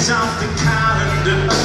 is off the calendar,